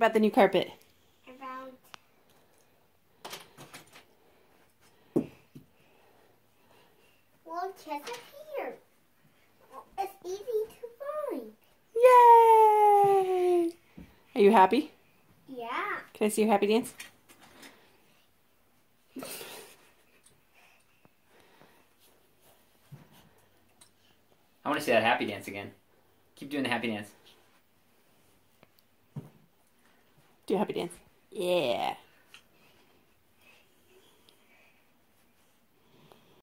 about the new carpet? About well, check it here. It's easy to find. Yay! Are you happy? Yeah. Can I see your happy dance? I want to see that happy dance again. Keep doing the happy dance. Do a happy dance. Yeah.